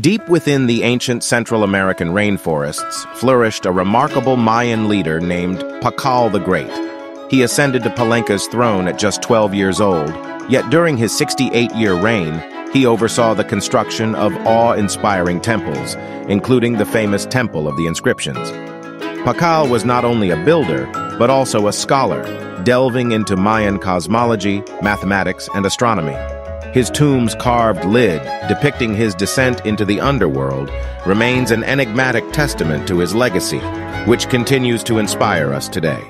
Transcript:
Deep within the ancient Central American rainforests flourished a remarkable Mayan leader named Pakal the Great. He ascended to Palenque's throne at just 12 years old, yet during his 68-year reign, he oversaw the construction of awe-inspiring temples, including the famous Temple of the Inscriptions. Pakal was not only a builder, but also a scholar, delving into Mayan cosmology, mathematics, and astronomy. His tomb's carved lid, depicting his descent into the underworld, remains an enigmatic testament to his legacy, which continues to inspire us today.